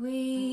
We